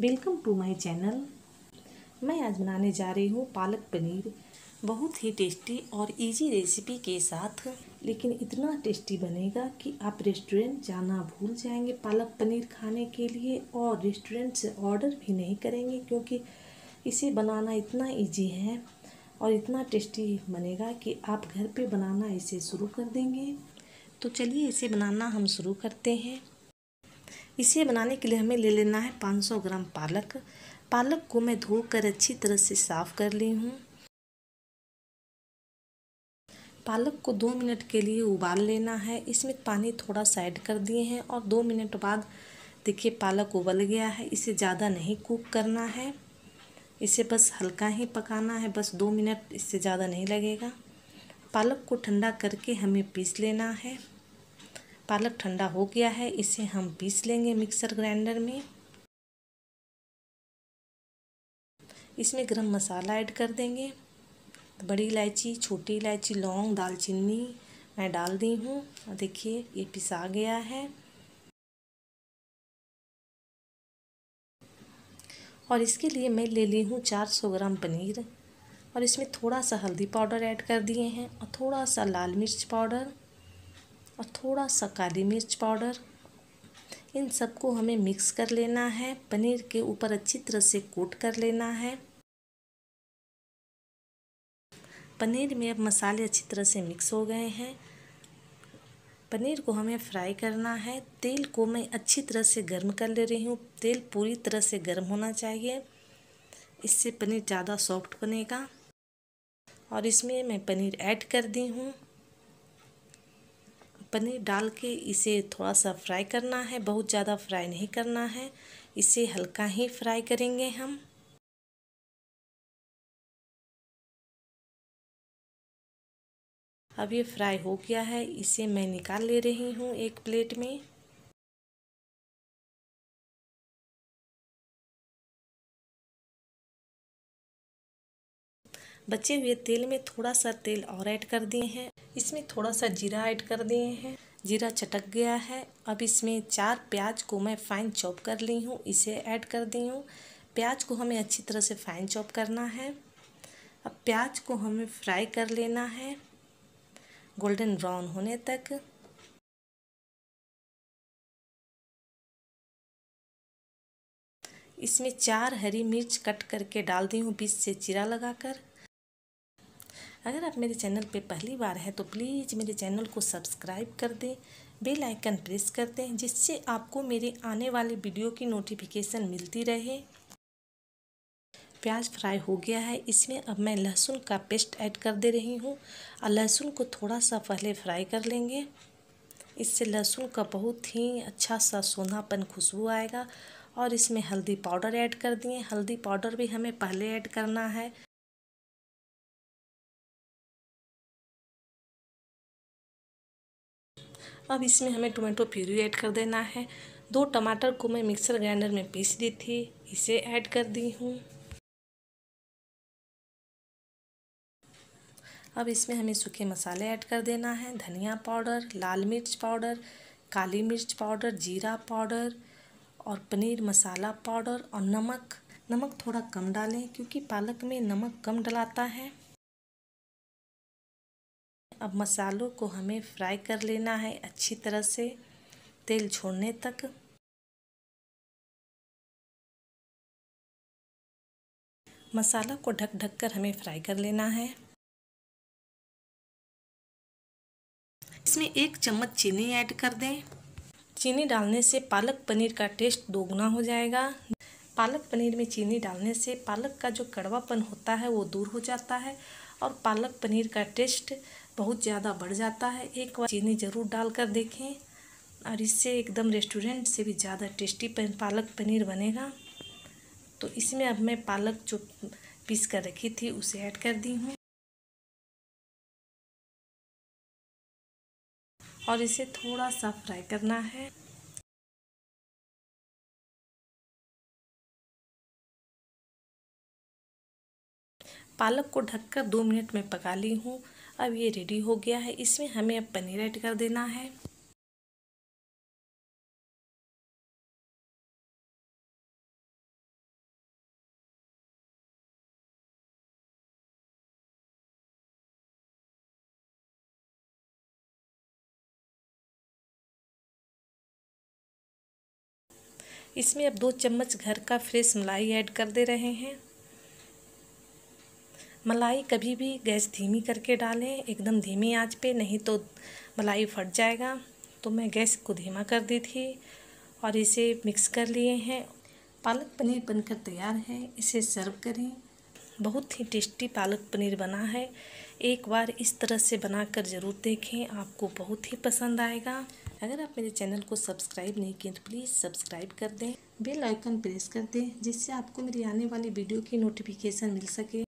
Welcome to my channel मैं आज बनाने जा रही हूँ पालक पनीर। बहुत ही टेस्टी और इजी रेसिपी के साथ। लेकिन इतना टेस्टी बनेगा कि आप रेस्टोरेंट जाना भूल जाएँगे पालक पनीर खाने के लिए और रेस्टोरेंट से ऑर्डर भी नहीं करेंगे क्योंकि इसे बनाना इतना इजी है और इतना टेस्टी बनेगा कि आप घर पे बनाना इसे शुरू कर देंगे। तो चलिए इसे बनाना हम शुरू करते हैं। इसे बनाने के लिए हमें ले लेना है 500 ग्राम पालक। पालक को मैं धोकर अच्छी तरह से साफ़ कर ली हूँ। पालक को दो मिनट के लिए उबाल लेना है। इसमें पानी थोड़ा साइड कर दिए हैं और दो मिनट बाद देखिए पालक उबल गया है। इसे ज़्यादा नहीं कुक करना है। इसे बस हल्का ही पकाना है। बस दो मिनट इससे ज़्यादा नहीं लगेगा। पालक को ठंडा करके हमें पीस लेना है। पालक ठंडा हो गया है, इसे हम पीस लेंगे मिक्सर ग्राइंडर में। इसमें गरम मसाला ऐड कर देंगे। बड़ी इलायची, छोटी इलायची, लौंग, दालचीनी मैं डाल दी हूँ। और देखिए, ये पिसा गया है। और इसके लिए मैं ले ली हूँ 400 ग्राम पनीर। और इसमें थोड़ा सा हल्दी पाउडर ऐड कर दिए हैं और थोड़ा सा लाल मिर्च पाउडर। और थोड़ा सा काली मिर्च पाउडर। इन सबको हमें मिक्स कर लेना है। पनीर के ऊपर अच्छी तरह से कोट कर लेना है। पनीर में अब मसाले अच्छी तरह से मिक्स हो गए हैं। पनीर को हमें फ्राई करना है। तेल को मैं अच्छी तरह से गर्म कर ले रही हूँ। तेल पूरी तरह से गर्म होना चाहिए। इससे पनीर ज़्यादा सॉफ्ट बनेगा। और इसमें मैं पनीर ऐड कर दी हूँ। पनीर डाल के इसे थोड़ा सा फ्राई करना है। बहुत ज़्यादा फ्राई नहीं करना है। इसे हल्का ही फ्राई करेंगे हम। अब ये फ्राई हो गया है। इसे मैं निकाल ले रही हूँ एक प्लेट में। बचे हुए तेल में थोड़ा सा तेल और ऐड कर दिए हैं। इसमें थोड़ा सा जीरा ऐड कर दिए हैं। जीरा चटक गया है। अब इसमें चार प्याज को मैं फाइन चॉप कर ली हूँ। इसे ऐड कर दी हूँ। प्याज को हमें अच्छी तरह से फाइन चॉप करना है। अब प्याज को हमें फ्राई कर लेना है। गोल्डन ब्राउन होने तक। इसमें चार हरी मिर्च कट करके डाल दी हूँ। बीच से चीरा लगाकर। अगर आप मेरे चैनल पे पहली बार है तो प्लीज़ मेरे चैनल को सब्सक्राइब कर दें, बेल आइकन प्रेस कर दें, जिससे आपको मेरे आने वाले वीडियो की नोटिफिकेशन मिलती रहे। प्याज फ्राई हो गया है, इसमें अब मैं लहसुन का पेस्ट ऐड कर दे रही हूँ। और लहसुन को थोड़ा सा पहले फ्राई कर लेंगे। इससे लहसुन का बहुत ही अच्छा सा सोनापन खुशबू आएगा और इसमें हल्दी पाउडर ऐड कर दिए। हल्दी पाउडर भी हमें पहले ऐड करना है। अब इसमें हमें टोमेटो प्यूरी ऐड कर देना है। दो टमाटर को मैं मिक्सर ग्राइंडर में पीस दी थी, इसे ऐड कर दी हूँ। अब इसमें हमें सूखे मसाले ऐड कर देना है। धनिया पाउडर, लाल मिर्च पाउडर, काली मिर्च पाउडर, जीरा पाउडर और पनीर मसाला पाउडर और नमक। नमक थोड़ा कम डालें क्योंकि पालक में नमक कम डलाता है। अब मसालों को हमें फ्राई कर लेना है अच्छी तरह से, तेल छोड़ने तक। मसाला को ढक ढक कर हमें फ्राई कर लेना है। इसमें एक चम्मच चीनी ऐड कर दें। चीनी डालने से पालक पनीर का टेस्ट दोगुना हो जाएगा। पालक पनीर में चीनी डालने से पालक का जो कड़वापन होता है वो दूर हो जाता है और पालक पनीर का टेस्ट बहुत ज़्यादा बढ़ जाता है। एक बार चीनी ज़रूर डाल कर देखें और इससे एकदम रेस्टोरेंट से भी ज़्यादा टेस्टी पालक पनीर बनेगा। तो इसमें अब मैं पालक जो पीस कर रखी थी उसे ऐड कर दी हूँ। और इसे थोड़ा सा फ्राई करना है। पालक को ढककर दो मिनट में पका ली हूँ। अब ये रेडी हो गया है। इसमें हमें अब पनीर ऐड कर देना है। इसमें अब दो चम्मच घर का फ्रेश मलाई ऐड कर दे रहे हैं। मलाई कभी भी गैस धीमी करके डालें, एकदम धीमी आँच पे, नहीं तो मलाई फट जाएगा। तो मैं गैस को धीमा कर दी थी और इसे मिक्स कर लिए हैं। पालक पनीर बनकर तैयार है, इसे सर्व करें। बहुत ही टेस्टी पालक पनीर बना है। एक बार इस तरह से बनाकर ज़रूर देखें, आपको बहुत ही पसंद आएगा। अगर आप मेरे चैनल को सब्सक्राइब नहीं किए तो प्लीज़ सब्सक्राइब कर दें। बेल आइकन प्रेस कर दें, जिससे आपको मेरी आने वाली वीडियो की नोटिफिकेशन मिल सके।